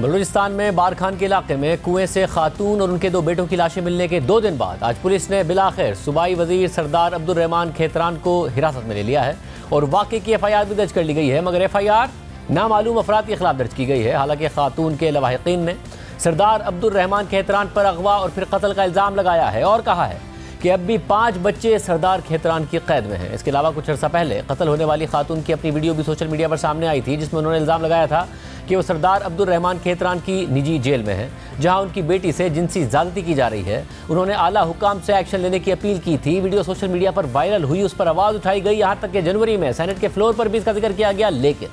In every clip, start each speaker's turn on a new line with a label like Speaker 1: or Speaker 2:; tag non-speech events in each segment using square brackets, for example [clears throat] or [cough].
Speaker 1: बलूचिस्तान में बारखान के इलाके में कुएँ से खातून और उनके दो बेटों की लाशें मिलने के दो दिन बाद आज पुलिस ने बिलाखिर सूबाई वज़ीर सरदार अब्दुलरहमान खेतरान को हिरासत में ले लिया है और वाकई की एफ़ आई आर भी दर्ज कर ली गई है, मगर एफ़ आई आर नामालूम अफराद के खिलाफ दर्ज की गई है। हालाँकि खातून के लवाहकिन ने सरदार अब्दुलरहमान खेतरान पर अगवा और फिर कत्ल का इल्ज़ाम लगाया है और कहा है कि अब भी पाँच बच्चे सरदार खेतरान की कैद में हैं। इसके अलावा कुछ अर्सा पहले कत्ल होने वाली खातून की अपनी वीडियो भी सोशल मीडिया पर सामने आई थी, जिसमें उन्होंने इल्ज़ाम लगाया था कि वो सरदार अब्दुल रहमान खेतरान की निजी जेल में है, जहाँ उनकी बेटी से जिनसी ज्यादती की जा रही है। उन्होंने आला हुकाम से एक्शन लेने की अपील की थी। वीडियो सोशल मीडिया पर वायरल हुई, उस पर आवाज़ उठाई गई। यहाँ तक कि जनवरी में सेनेट के फ्लोर पर भी इसका ज़िक्र किया गया, लेकिन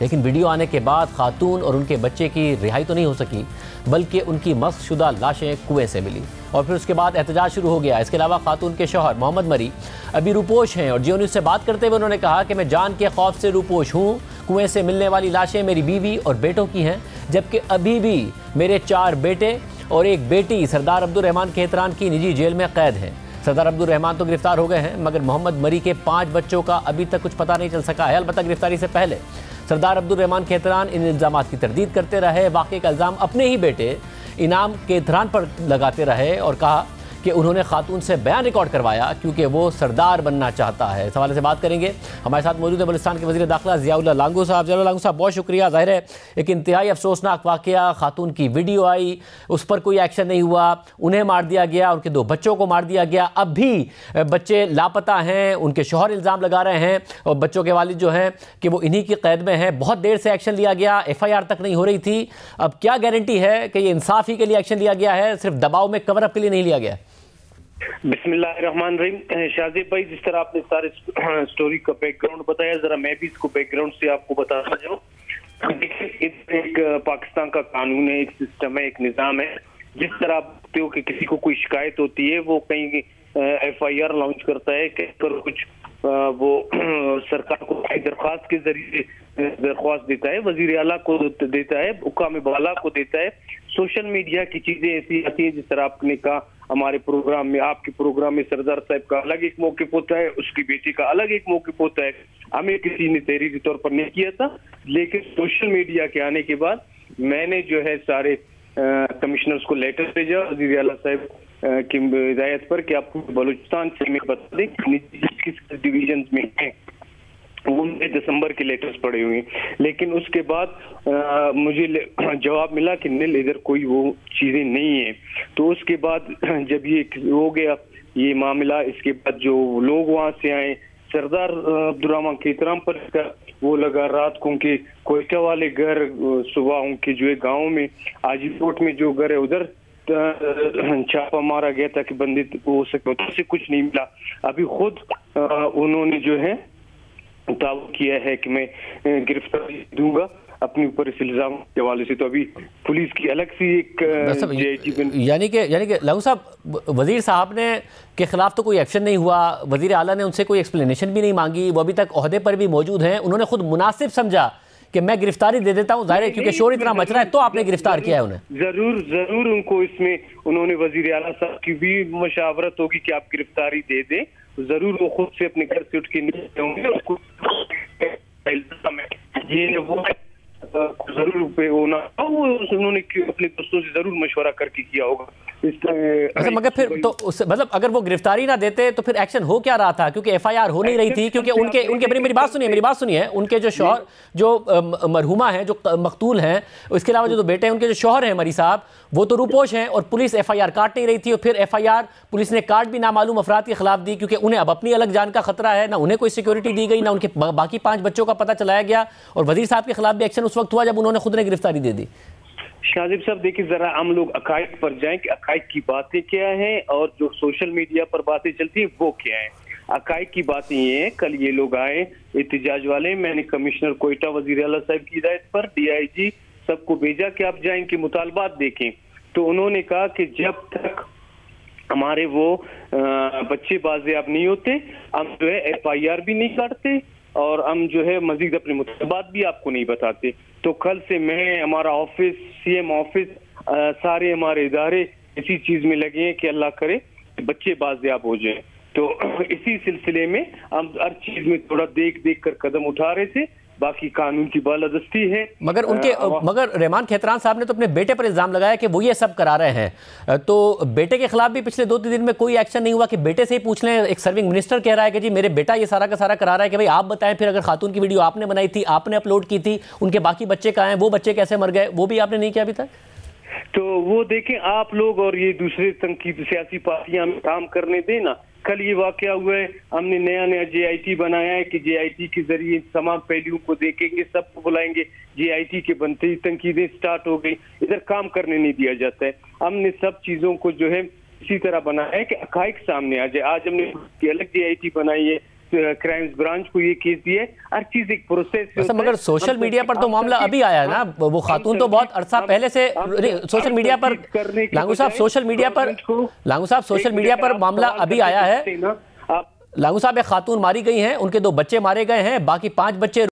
Speaker 1: लेकिन वीडियो आने के बाद खातून और उनके बच्चे की रिहाई तो नहीं हो सकी, बल्कि उनकी मस्शुदा लाशें कुएँ से मिली। और फिर उसके बाद एहतजाज शुरू हो गया। इसके अलावा खातून के शोहर मोहम्मद मरी अभी रूपोश हैं और जियो न्यूज़ से बात करते हुए उन्होंने कहा कि मैं जान के खौफ से रूपोश हूँ। कुएँ से मिलने वाली लाशें मेरी बीवी और बेटों की हैं, जबकि अभी भी मेरे चार बेटे और एक बेटी सरदार अब्दुल रहमान के निजी जेल में कैद हैं। सरदार अब्दुल रहमान तो गिरफ़्तार हो गए हैं, मगर मोहम्मद मरी के पाँच बच्चों का अभी तक कुछ पता नहीं चल सका है। अलबत्त गिरफ्तारी से पहले सरदार अब्दुल रहमान खेतरान इन इल्ज़ाम की तरदीद करते रहे। वाकई का इल्ज़ाम अपने ही बेटे इनाम के धरान पर लगाते रहे और कहा कि उन्होंने खातून से बयान रिकॉर्ड करवाया क्योंकि वो सरदार बनना चाहता है। इस हवाले से बात करेंगे। हमारे साथ मौजूद है बलिस्तान के वजी दाखिला जियाउल्ला लांगू साहब। जिया लांगू साहब, बहुत शुक्रिया। ज़ाहिर है, एक इंतहाई अफसोसनाक वाक़ खातून की वीडियो आई, उस पर कोई एक्शन नहीं हुआ। उन्हें मार दिया गया, उनके दो बच्चों को मार दिया गया। अब भी बच्चे लापता हैं, उनके शोहर इल्ज़ाम लगा रहे हैं और बच्चों के वालिद जो हैं कि वो इन्हीं की कैद में हैं। बहुत देर से एक्शन लिया गया एफ़ तक नहीं हो रही थी। अब क्या गारंटी है कि ये इंसाफ ही के लिए एक्शन लिया गया है? सिर्फ़ दबाव में कवर अप के लिए नहीं लिया गया?
Speaker 2: बिस्मिल्लाहमान रहीम शाजिब भाई, जिस तरह आपने सारे स्टोरी का बैकग्राउंड बताया, जरा मैं भी इसको बैकग्राउंड से आपको बताना चाहूँ एक पाकिस्तान का कानून है, एक सिस्टम है, एक निज़ाम है। जिस तरह आप हो कि किसी को कोई शिकायत होती है, वो कहीं एफ़ आई आर लॉन्च करता है, कहीं पर कुछ वो [clears throat] सरकार को दरख्वास्त के ज़रिए दरख्वास्त देता है, वज़ीर अला को देता है हुकाम बाला को देता है। सोशल मीडिया की चीज़ें ऐसी आती है, जिस तरह आपने कहा, हमारे प्रोग्राम में, आपके प्रोग्राम में सरदार साहब का अलग एक मौके होता है, उसकी बेटी का अलग एक मौके होता है। हमें किसी ने तहरीरी तौर पर नहीं किया था, लेकिन सोशल मीडिया के आने के बाद मैंने जो है सारे कमिश्नर्स को लेटर भेजा, वज़ीर अला साहब की हिदायत पर कि आपको बलूचिस्तान से मैं बता दें किस डिवीज़न में है। उनके दिसंबर के लेटर्स पड़े हुए लेकिन उसके बाद आ, मुझे [clears throat] जवाब मिला कि नील इधर कोई वो चीज़ें नहीं है। तो उसके बाद [clears throat] जब ये हो गया ये मामला इसके बाद जो लोग वहाँ से आए सरदार अब्दुलरहमान केतराम पर वो लगा रात को उनके कोयटा वाले घर सुबह उनके जो है गाँव में आजीकोट में जो घर है उधर [clears throat] छापा मारा गया था कि बंदित हो सके तो से कुछ नहीं मिला। अभी खुद उन्होंने जो है दावा किया है कि मैं गिरफ्तारी दूँगा अपने ऊपर इस इल्ज़ाम के हवाले से। तो अभी पुलिस की अलग सी एक
Speaker 1: यानी कि यानी कि लहू साहब वज़ीर साहब ने के खिलाफ तो कोई एक्शन नहीं हुआ वज़ीर आला ने उनसे कोई एक्सप्लेनेशन भी नहीं मांगी वो अभी तक अहदे पर भी मौजूद हैं। उन्होंने खुद मुनासिब समझा कि मैं गिरफ्तारी दे देता हूँ ज़ाहिर है क्योंकि शोर इतना मच रहा है तो आपने गिरफ़्तार किया है उन्हें।
Speaker 2: ज़रूर ज़रूर उनको इसमें उन्होंने वज़ीर आला साहब की भी मशावरत होगी कि आप गिरफ्तारी दे दें। ज़रूर वो खुद से अपने घर से उठ के नीचे होंगे उसको ये वो ज़रूर होना। उन्होंने अपने दोस्तों से ज़रूर मशवरा करके किया होगा।
Speaker 1: अच्छा मगर फिर तो मतलब अगर वो गिरफ्तारी ना देते तो फिर एक्शन हो क्या रहा था? क्योंकि एफआईआर हो नहीं रही थी क्योंकि उनके उनके मेरी मेरी बात सुनिए मेरी बात सुनिए उनके जो शोहर जो मरहुमा हैं जो मकतूल हैं इसके अलावा जो दो बेटे हैं उनके जो शोहर हैं मरी साहब वो तो रूपोश हैं और पुलिस एफआईआर काट नहीं रही थी और फिर एफआईआर पुलिस ने काट भी नामालूम अफराद के खिलाफ दी क्योंकि उन्हें अब अपनी अलग जान का खतरा है ना उन्हें कोई सिक्योरिटी दी गई ना उनके बाकी पाँच बच्चों का पता चलाया गया और वज़ीर साहब के खिलाफ भी एक्शन उस वक्त हुआ जब उन्होंने खुद ने गिरफ्तारी दे दी।
Speaker 2: शाजिब साहब, देखिए जरा हम लोग अकाइक पर जाएँ कि अकाइक की बातें क्या हैं और जो सोशल मीडिया पर बातें चलती हैं, वो क्या है? अकाइक की बातें ये हैं, कल ये लोग आए एहतजाज वाले, मैंने कमिश्नर कोयटा वज़ीर अला साहब की हिदायत पर डीआईजी सबको भेजा कि आप जाए, इनके मुतालबात देखें। तो उन्होंने कहा कि जब तक हमारे वो बच्चे बाजियाब नहीं होते, हम जो है एफ़ आई आर भी नहीं काटते और हम जो है मजीद अपने मुतालबात भी आपको नहीं बताते। तो कल से मैं, हमारा ऑफ़िस सीएम ऑफ़िस सारे हमारे इदारे इसी चीज़ में लगे हैं कि अल्लाह करे बच्चे बाजियाब हो जाए। तो [clears throat] इसी सिलसिले में हम हर चीज़ में थोड़ा देख देख कर कदम उठा रहे थे। बाकी कानून की बालादस्ती है।
Speaker 1: मगर उनके मगर रहमान खेतरान साहब ने तो अपने बेटे पर इल्ज़ाम लगाया कि वो ये सब करा रहे हैं। तो बेटे के खिलाफ भी पिछले दो तीन दिन में कोई एक्शन नहीं हुआ कि बेटे से ही पूछ लें। एक सर्विंग मिनिस्टर कह रहा है कि जी मेरे बेटा ये सारा का सारा करा रहा है कि भाई आप बताएँ फिर अगर खातून की वीडियो आपने बनाई थी आपने अपलोड की थी उनके बाकी बच्चे कहाँ हैं वो बच्चे कैसे मर गए वो भी आपने नहीं किया अभी तक?
Speaker 2: तो वो देखें आप लोग और ये दूसरे तनकीद सियासी पार्टियाँ काम करने देना। कल ये वाक़ हुआ है, हमने नया नया जेआईटी बनाया है कि जेआईटी के ज़रिए तमाम पहलुओं को देखेंगे सबको बुलाएँगे। जेआईटी के बनते ही तनकीदें स्टार्ट हो गई। इधर काम करने नहीं दिया जाता है। हमने सब चीज़ों को जो है इसी तरह बनाया है कि अकाइक सामने आ जाए। आज हमने अलग जेआईटी बनाई है। क्राइम्स ब्रांच को ये केस दिए हर चीज़ एक प्रोसेस
Speaker 1: मगर सोशल मीडिया पर तो मामला अभी आया है ना। वो खातून तो बहुत अरसा पहले से सोशल मीडिया पर लांगू साहब सोशल मीडिया पर लांगू साहब सोशल मीडिया पर मामला अभी आया है। लांगू साहब एक खातून मारी गई हैं उनके दो बच्चे मारे गए हैं बाकी पाँच बच्चे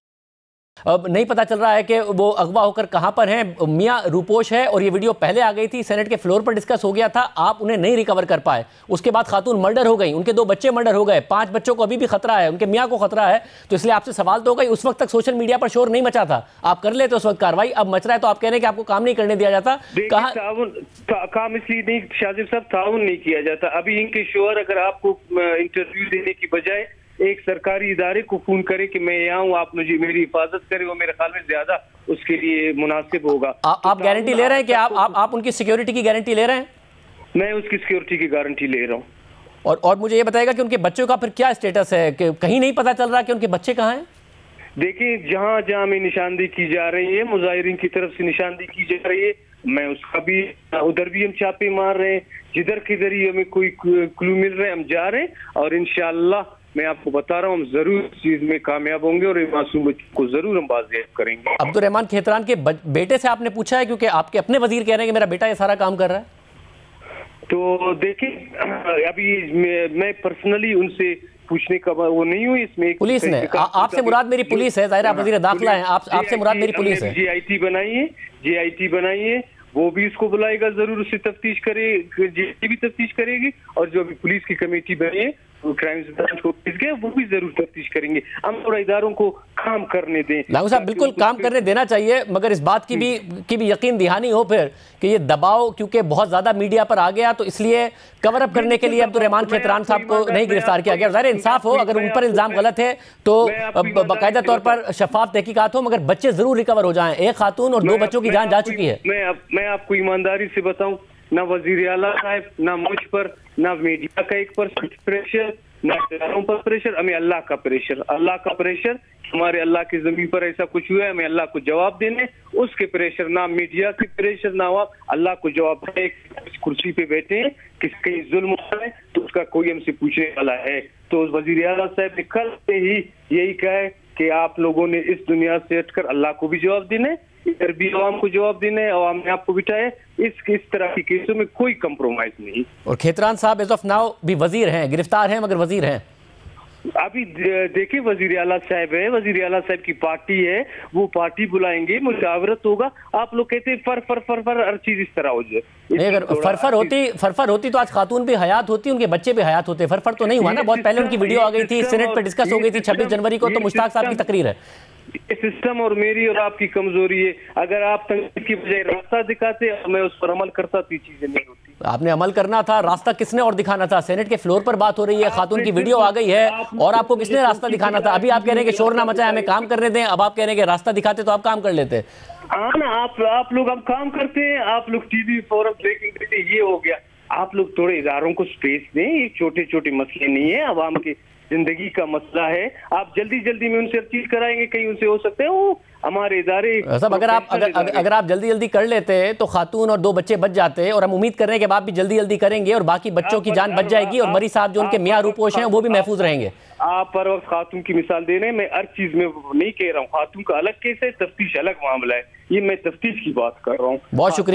Speaker 1: अब नहीं पता चल रहा है कि वो अगवा होकर कहाँ पर हैं। मियाँ रूपोश है और ये वीडियो पहले आ गई थी सेनेट के फ्लोर पर डिस्कस हो गया था आप उन्हें नहीं रिकवर कर पाए। उसके बाद खातून मर्डर हो गई उनके दो बच्चे मर्डर हो गए। पाँच बच्चों को अभी भी खतरा है उनके मियाँ को खतरा है तो इसलिए आपसे सवाल तो हो गई उस वक्त तक सोशल मीडिया पर शोर नहीं मचा था। आप कर लेते उस वक्त कार्रवाई अब मच रहा है तो आप कह रहे हैं कि आपको काम नहीं करने दिया जाता।
Speaker 2: कहा काम इसलिए नहीं शाजिब साहब ताउन नहीं किया जाता। अभी इनके शोर अगर आपको इंटरव्यू देने की बजाय एक सरकारी इदारे को फ़ोन करे कि मैं यहाँ हूँ आप मुझे मेरी हिफाजत करें वो मेरे ख्याल में ज़्यादा उसके लिए मुनासिब होगा।
Speaker 1: आ, तो आप गारंटी ले रहे हैं कि आप आप, आप उनकी सिक्योरिटी की गारंटी ले रहे हैं?
Speaker 2: मैं उसकी सिक्योरिटी की गारंटी ले रहा हूँ।
Speaker 1: और और मुझे ये बताएगा कि उनके बच्चों का फिर क्या स्टेटस है? कि कहीं नहीं पता चल रहा कि उनके बच्चे कहाँ हैं?
Speaker 2: देखिए जहाँ जहाँ में निशानदेही की जा रही है मुजाहरीन की तरफ़ से निशानदी की जा रही है। मैं उसका भी उधर भी हम छापे मार रहे हैं। जिधर किधर ही हमें कोई क्लू मिल रहे हैं हम जा रहे हैं और इनशाला मैं आपको बता रहा हूँ हम ज़रूर इस चीज़ में कामयाब होंगे और मासूम बच्चों को ज़रूर हम बाजियाब करेंगे।
Speaker 1: अब्दुलरहमान खेतरान के बेटे से आपने पूछा है क्योंकि आपके अपने वज़ीर कह रहे हैं कि मेरा बेटा ये सारा काम कर रहा है?
Speaker 2: तो देखिए [clears throat] अभी मैं पर्सनली उनसे पूछने का वो नहीं हुई इसमें
Speaker 1: पुलिस ने। आपसे मुराद मेरी पुलिस है ज़ाहिर वज़ीर दाखिला है। आप आपसे मुराद मेरी पुलिस है।
Speaker 2: है जीआईटी बनाई है वो भी इसको बुलाएगा ज़रूर उससे तफ्तीश करे जी भी तफ्तीश करेगी और जो अभी पुलिस की कमेटी बनी है क्राइम ब्रांच को भेज गए वो भी ज़रूर तफ्तीश करेंगे। हम थोड़ा इदारों को काम करने दें।
Speaker 1: लागू साहब बिल्कुल काम करने देना चाहिए मगर इस बात की भी की भी यकीन दिहानी हो फिर कि ये दबाव क्योंकि बहुत ज़्यादा मीडिया पर आ गया तो इसलिए कवर अप करने के लिए अब तो रहमान खेतरान साहब को नहीं गिरफ़्तार किया गया। ज़ाहिर इंसाफ हो अगर उन पर इल्ज़ाम गलत है तो बाकायदा तौर पर शफाफ तहकीकात हो मगर बच्चे ज़रूर रिकवर हो जाएँ। एक खातून और दो बच्चों की जान जा चुकी है।
Speaker 2: मैं आपको ईमानदारी से बताऊँ ना वज़ीर अला साहब, ना मुझ पर, ना मीडिया का एक परसेंट प्रेशर ना इदारों पर प्रेशर हमें अल्लाह का प्रेशर अल्लाह का प्रेशर हमारे अल्लाह की ज़मीन पर ऐसा कुछ हुआ है, हमें अल्लाह को जवाब देने, उसके प्रेशर ना मीडिया के प्रेशर ना हुआ अल्लाह को जवाब देने कुर्सी पे बैठे हैं, किस कहीं जुल्म हो तो उसका कोई हमसे पूछने वाला है। तो वज़ीर अला साहब ने कल से ही यही कहा है कि आप लोगों ने इस दुनिया से हटकर अल्लाह को भी जवाब देने इधर भी आवाम को जवाब देना है आवाम ने आपको बिठाए इस इस तरह के केसों में कोई कंप्रोमाइज नहीं।
Speaker 1: और खेतरान साहब एज ऑफ़ नाउ भी वज़ीर हैं गिरफ़्तार हैं मगर वज़ीर हैं?
Speaker 2: अभी देखिए वज़ीर अला साहब है वज़ीर अला साहब की पार्टी है वो पार्टी बुलाएँगे मुशावरत होगा। आप लोग कहते हैं फर फर फर फर हर चीज़ इस तरह हो जाए।
Speaker 1: अगर फरफर होती फरफर होती तो आज खातून भी हयात होती उनके बच्चे भी हयात होते। फरफर तो नहीं हुआ ना बहुत पहले उनकी वीडियो आ गई थी सेनेट पर डिस्कस हो गई थी छब्बीस जनवरी को तो मुश्ताक साहब की तकरीर है।
Speaker 2: सिस्टम और मेरी और आपकी कमज़ोरी है। अगर आप तंकीद की बजाय रास्ता दिखाते मैं उस पर अमल करता तो चीज़ें नहीं होती।
Speaker 1: आपने अमल करना था रास्ता किसने और दिखाना था? सेनेट के फ्लोर पर बात हो रही है खातून की वीडियो आ गई है और आपको किसने रास्ता दिखाना था? अभी आप कह रहे हैं कि शोर ना मचाए हमें काम करने दें अब आप कह रहे हैं कि रास्ता दिखाते तो आप काम कर लेते।
Speaker 2: हाँ ना आप आप लोग अब काम करते हैं आप लोग टीवी फोरम ब्रेकिंग देते ये हो गया। आप लोग थोड़े इदारों को स्पेस दें ये छोटे छोटे मसले नहीं है आवाम के ज़िंदगी का मसला है। आप जल्दी जल्दी में उनसे चीज़ कराएँगे कहीं उनसे हो सकते हैं वो हमारे इदारे
Speaker 1: सब अगर आप अगर अगर अगर आप जल्दी जल्दी कर लेते हैं तो खातून और दो बच्चे बच जाते हैं और हम उम्मीद कर रहे हैं कि आप भी जल्दी जल्दी करेंगे और बाकी बच्चों की जान बच जाएगी और मरी साहब जो उनके मियाँ रूपोश हैं वो भी महफूज रहेंगे।
Speaker 2: आप पर वक्त खातून की मिसाल दे रहे हैं मैं हर चीज़ में नहीं कह रहा हूँ। खातून का अलग केस है तफ्तीश अलग मामला है। ये मैं तफ्तीश की बात कर रहा हूँ।
Speaker 1: बहुत शुक्रिया।